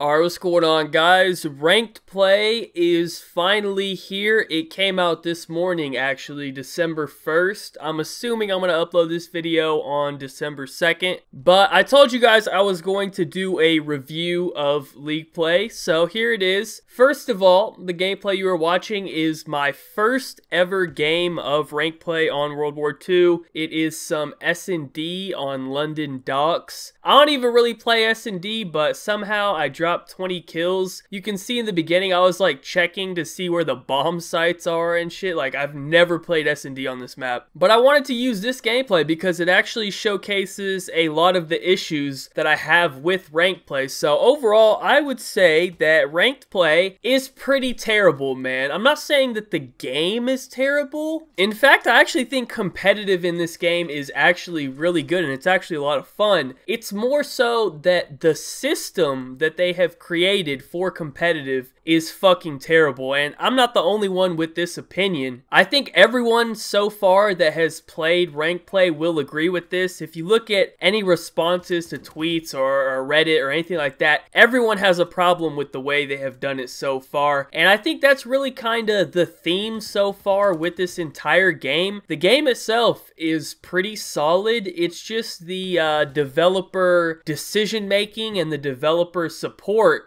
Alright, what's going on guys? Ranked Play is finally here. It came out this morning actually, December 1st. I'm assuming I'm going to upload this video on December 2nd. But I told you guys I was going to do a review of League Play, so here it is. First of all, the gameplay you are watching is my first ever game of Ranked Play on World War II. It is some S&D on London Docks. I don't even really play S&D, but somehow I dropped 20 kills. You can see in the beginning I was like checking to see where the bomb sites are and shit. Like I've never played S&D on this map. But I wanted to use this gameplay because it actually showcases a lot of the issues that I have with ranked play. So overall, I would say that ranked play is pretty terrible, man. I'm not saying that the game is terrible. In fact, I actually think competitive in this game is actually really good and it's actually a lot of fun. It's more so that the system that they have created for competitive is fucking terrible. And I'm not the only one with this opinion. I think everyone so far that has played rank play will agree with this. If you look at any responses to tweets or, or Reddit or anything like that, everyone has a problem with the way they have done it so far. And I think that's really kind of the theme so far with this entire game. The game itself is pretty solid. It's just the uh, developer decision making and the developer support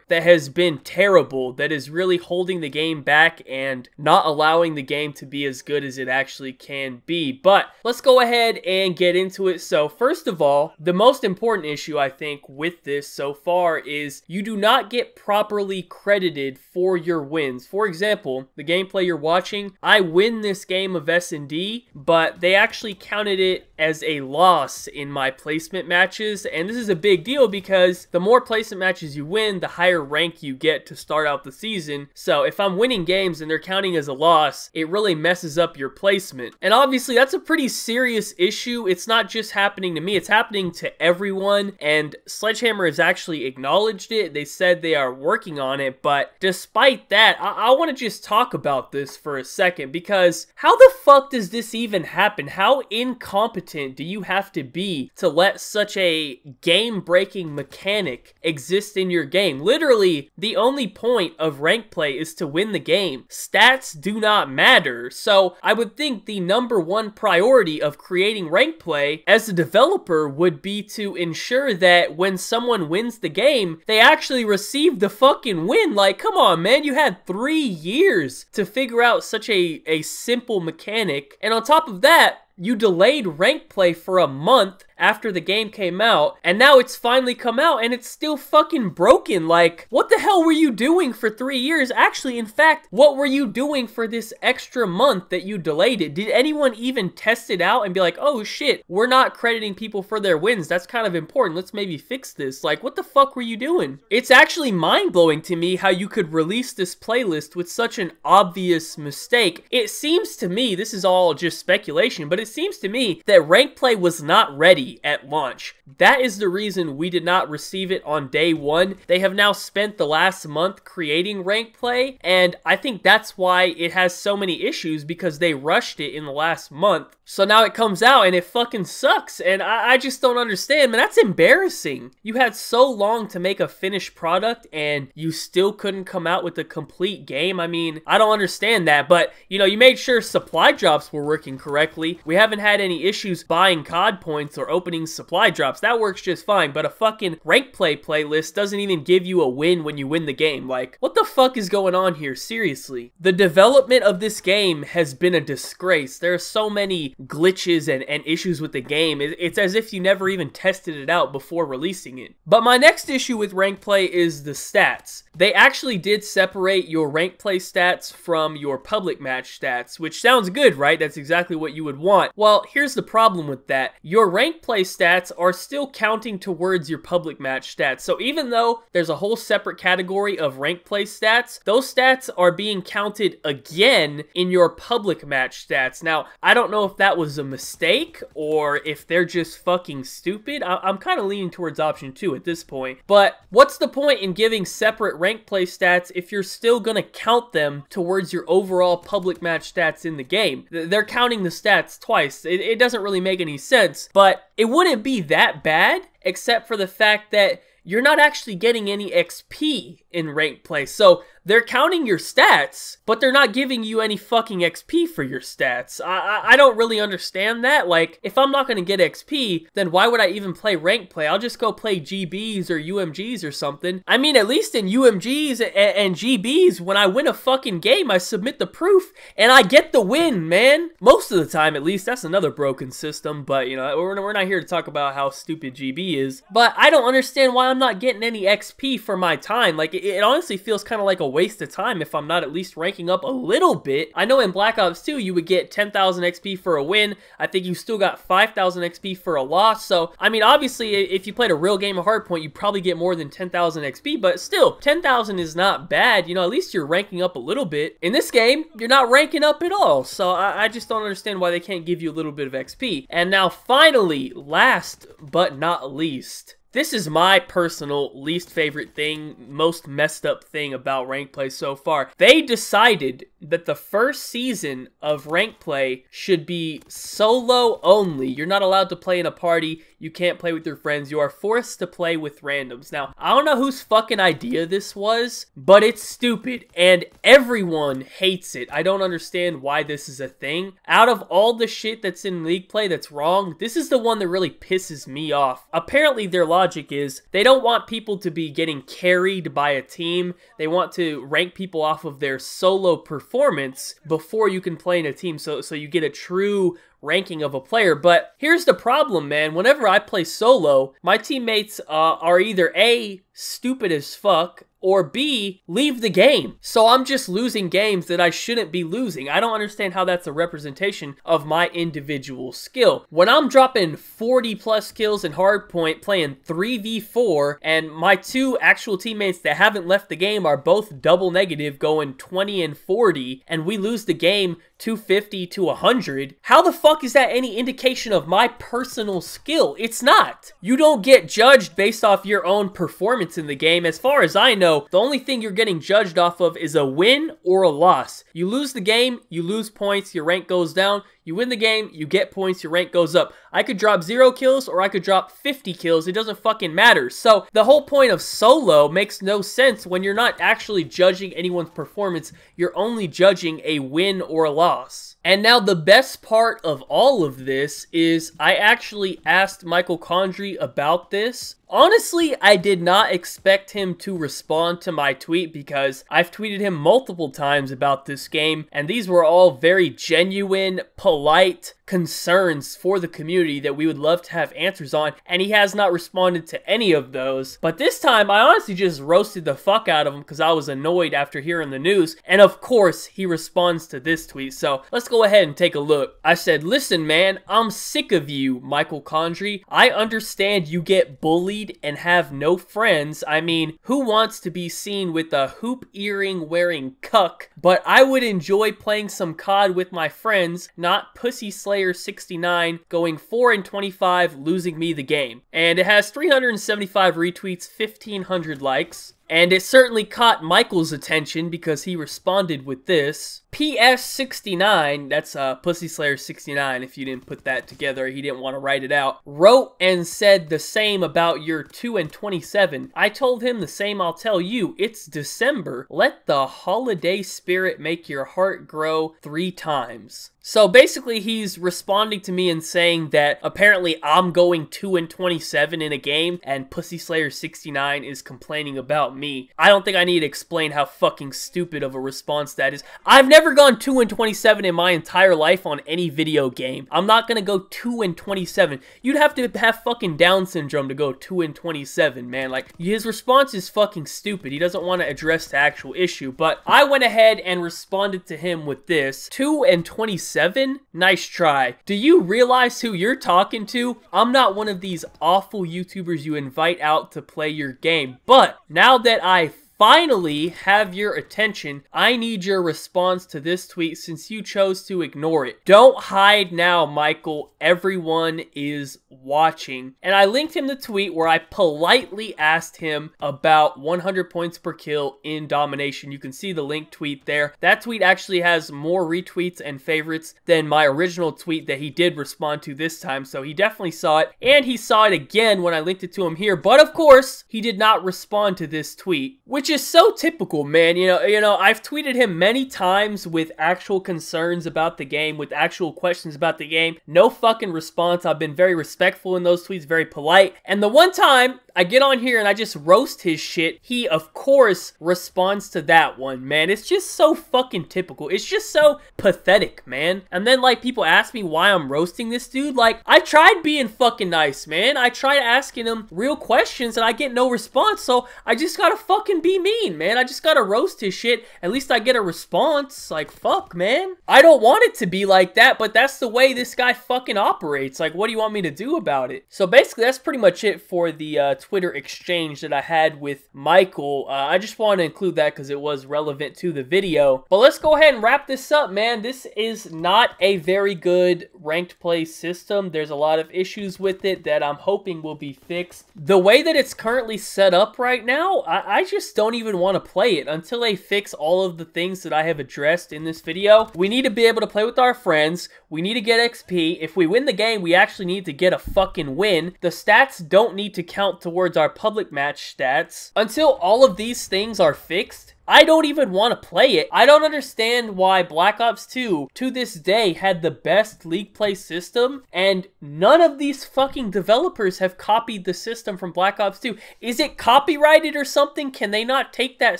that has been terrible. That is really holding the game back and not allowing the game to be as good as it actually can be. But let's go ahead and get into it. So first of all, the most important issue I think with this so far is you do not get properly credited for your wins. For example, the gameplay you're watching, I win this game of S&D, but they actually counted it as a loss in my placement matches. And this is a big deal because the more placement matches you win, the higher rank you get to start out the season. So if I'm winning games and they're counting as a loss, it really messes up your placement. And obviously that's a pretty serious issue. It's not just happening to me, it's happening to everyone. And Sledgehammer has actually acknowledged it. They said they are working on it. But despite that, I, I want to just talk about this for a second because how the fuck does this even happen? How incompetent do you have to be to let such a game breaking mechanic exist in your game? Literally, the only point of rank play is to win the game. Stats do not matter. So I would think the number one priority of creating rank play as a developer would be to ensure that when someone wins the game, they actually receive the fucking win. Like, come on, man, you had three years to figure out such a, a simple mechanic. And on top of that, you delayed rank play for a month after the game came out, and now it's finally come out and it's still fucking broken. Like, what the hell were you doing for three years? Actually, in fact, what were you doing for this extra month that you delayed it? Did anyone even test it out and be like, oh shit, we're not crediting people for their wins. That's kind of important. Let's maybe fix this. Like, what the fuck were you doing? It's actually mind blowing to me how you could release this playlist with such an obvious mistake. It seems to me, this is all just speculation, but it seems to me that rank play was not ready at launch. That is the reason we did not receive it on day one. They have now spent the last month creating rank play, and I think that's why it has so many issues because they rushed it in the last month. So now it comes out and it fucking sucks, and I, I just don't understand, man. That's embarrassing. You had so long to make a finished product, and you still couldn't come out with a complete game. I mean, I don't understand that, but you know, you made sure supply drops were working correctly. We haven't had any issues buying COD points or opening supply drops. That works just fine, but a fucking rank play playlist doesn't even give you a win when you win the game. Like, what the fuck is going on here? Seriously. The development of this game has been a disgrace. There are so many glitches and, and issues with the game. It's as if you never even tested it out before releasing it. But my next issue with rank play is the stats. They actually did separate your rank play stats from your public match stats, which sounds good, right? That's exactly what you would want. Well, here's the problem with that. Your rank play stats are still counting towards your public match stats. So even though there's a whole separate category of rank play stats, those stats are being counted again in your public match stats. Now, I don't know if that was a mistake or if they're just fucking stupid. I am kind of leaning towards option two at this point. But what's the point in giving separate rank play stats if you're still going to count them towards your overall public match stats in the game? They're counting the stats twice. It, it doesn't really make any sense, but it wouldn't be that bad except for the fact that you're not actually getting any XP in ranked play. So they're counting your stats, but they're not giving you any fucking XP for your stats. I, I, I don't really understand that. Like, if I'm not going to get XP, then why would I even play rank play? I'll just go play GBs or UMGs or something. I mean, at least in UMGs and, and GBs, when I win a fucking game, I submit the proof and I get the win, man. Most of the time, at least. That's another broken system, but, you know, we're, we're not here to talk about how stupid GB is. But I don't understand why I'm not getting any XP for my time. Like, it, it honestly feels kind of like a waste of time if I'm not at least ranking up a little bit. I know in Black Ops 2 you would get 10,000 XP for a win. I think you still got 5,000 XP for a loss. So, I mean, obviously, if you played a real game of Hardpoint, you probably get more than 10,000 XP, but still, 10,000 is not bad. You know, at least you're ranking up a little bit. In this game, you're not ranking up at all. So, I, I just don't understand why they can't give you a little bit of XP. And now, finally, last but not least, this is my personal least favorite thing, most messed up thing about rank play so far. They decided that the first season of rank play should be solo only. You're not allowed to play in a party. You can't play with your friends. You are forced to play with randoms. Now, I don't know whose fucking idea this was, but it's stupid and everyone hates it. I don't understand why this is a thing. Out of all the shit that's in league play that's wrong, this is the one that really pisses me off. Apparently, logic logic is they don't want people to be getting carried by a team. They want to rank people off of their solo performance before you can play in a team so so you get a true ranking of a player. But here's the problem, man. Whenever I play solo, my teammates uh, are either A, stupid as fuck, or B, leave the game. So I'm just losing games that I shouldn't be losing. I don't understand how that's a representation of my individual skill. When I'm dropping 40 plus kills in hardpoint playing 3v4 and my two actual teammates that haven't left the game are both double negative going 20 and 40 and we lose the game 250 to 100, how the fuck is that any indication of my personal skill? It's not. You don't get judged based off your own performance in the game. As far as I know, the only thing you're getting judged off of is a win or a loss. You lose the game, you lose points, your rank goes down. You win the game, you get points, your rank goes up. I could drop 0 kills or I could drop 50 kills. It doesn't fucking matter. So the whole point of solo makes no sense when you're not actually judging anyone's performance. You're only judging a win or a loss. And now the best part of all of this is I actually asked Michael Condrey about this Honestly, I did not expect him to respond to my tweet because I've tweeted him multiple times about this game, and these were all very genuine, polite, light concerns for the community that we would love to have answers on, and he has not responded to any of those. But this time, I honestly just roasted the fuck out of him because I was annoyed after hearing the news, and of course, he responds to this tweet. So let's go ahead and take a look. I said, Listen, man, I'm sick of you, Michael Condrey. I understand you get bullied and have no friends. I mean, who wants to be seen with a hoop earring wearing cuck? But I would enjoy playing some COD with my friends, not pussy slay Slayer 69 going 4 and 25, losing me the game. And it has 375 retweets, 1500 likes. And it certainly caught Michael's attention because he responded with this. PS69, that's uh, Pussy Slayer 69 if you didn't put that together, he didn't want to write it out, wrote and said the same about your 2 and 27. I told him the same I'll tell you, it's December. Let the holiday spirit make your heart grow three times. So basically, he's responding to me and saying that apparently I'm going 2 and 27 in a game and Pussy Slayer 69 is complaining about me. I don't think I need to explain how fucking stupid of a response that is. I've never gone 2 and 27 in my entire life on any video game. I'm not gonna go 2 and 27. You'd have to have fucking Down syndrome to go 2 and 27, man. Like, his response is fucking stupid. He doesn't want to address the actual issue. But I went ahead and responded to him with this 2 and 27 seven? Nice try. Do you realize who you're talking to? I'm not one of these awful YouTubers you invite out to play your game, but now that I finally have your attention. I need your response to this tweet since you chose to ignore it. Don't hide now, Michael. Everyone is watching. And I linked him the tweet where I politely asked him about 100 points per kill in domination. You can see the link tweet there. That tweet actually has more retweets and favorites than my original tweet that he did respond to this time. So he definitely saw it. And he saw it again when I linked it to him here. But of course, he did not respond to this tweet, which is so typical, man. You know, you know, I've tweeted him many times with actual concerns about the game, with actual questions about the game. No fucking response. I've been very respectful in those tweets, very polite. And the one time I get on here and I just roast his shit, he of course responds to that one, man. It's just so fucking typical. It's just so pathetic, man. And then like people ask me why I'm roasting this dude. Like I tried being fucking nice, man. I tried asking him real questions and I get no response. So I just gotta fucking be mean, man. I just gotta roast his shit. At least I get a response. Like fuck, man. I don't want it to be like that, but that's the way this guy fucking operates. Like what do you want me to do about it? So basically that's pretty much it for the uh, Twitter exchange that I had with Michael. Uh, I just wanted to include that because it was relevant to the video. But let's go ahead and wrap this up, man. This is not a very good ranked play system. There's a lot of issues with it that I'm hoping will be fixed. The way that it's currently set up right now, I, I just don't even want to play it until they fix all of the things that I have addressed in this video. We need to be able to play with our friends. We need to get XP. If we win the game, we actually need to get a fucking win. The stats don't need to count towards our public match stats. Until all of these things are fixed, I don't even want to play it. I don't understand why Black Ops 2 to this day had the best league play system and none of these fucking developers have copied the system from Black Ops 2. Is it copyrighted or something? Can they not take that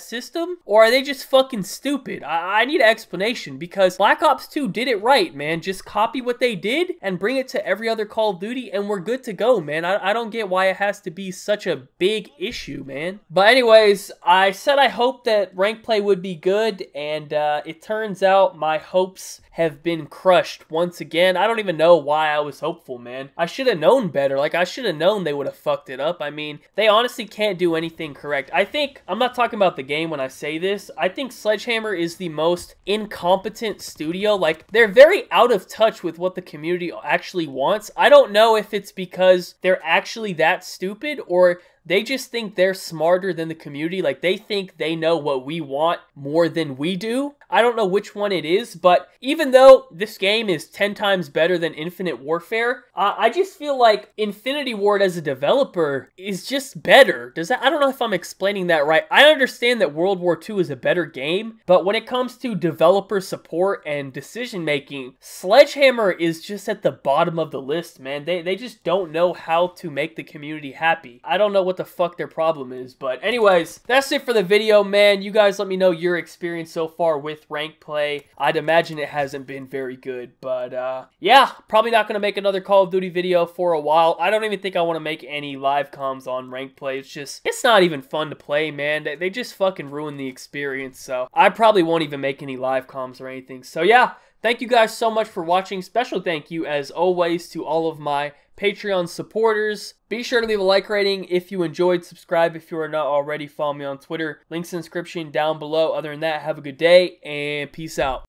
system? Or are they just fucking stupid? I, I need an explanation because Black Ops 2 did it right, man. Just copy what they did and bring it to every other Call of Duty and we're good to go, man. I, I don't get why it has to be such a big issue, man. But anyways, I said I hope that rank play would be good, and uh, it turns out my hopes have been crushed once again. I don't even know why I was hopeful, man. I should have known better. Like, I should have known they would have fucked it up. I mean, they honestly can't do anything correct. I think, I'm not talking about the game when I say this, I think Sledgehammer is the most incompetent studio. Like, they're very out of touch with what the community actually wants. I don't know if it's because they're actually that stupid or they just think they're smarter than the community. Like they think they know what we want more than we do. I don't know which one it is, but even though this game is 10 times better than Infinite Warfare, uh, I just feel like Infinity Ward as a developer is just better. Does that I don't know if I'm explaining that right. I understand that World War II is a better game, but when it comes to developer support and decision making, Sledgehammer is just at the bottom of the list, man. They they just don't know how to make the community happy. I don't know what the fuck their problem is, but anyways, that's it for the video, man. You guys let me know your experience so far with rank play. I'd imagine it hasn't been very good, but uh, yeah, probably not going to make another Call of Duty video for a while. I don't even think I want to make any live comms on rank play. It's just, it's not even fun to play, man. They just fucking ruin the experience, so I probably won't even make any live comms or anything. So yeah, thank you guys so much for watching. Special thank you, as always, to all of my Patreon supporters. Be sure to leave a like rating if you enjoyed. Subscribe if you are not already. Follow me on Twitter. Links in description down below. Other than that, have a good day and peace out.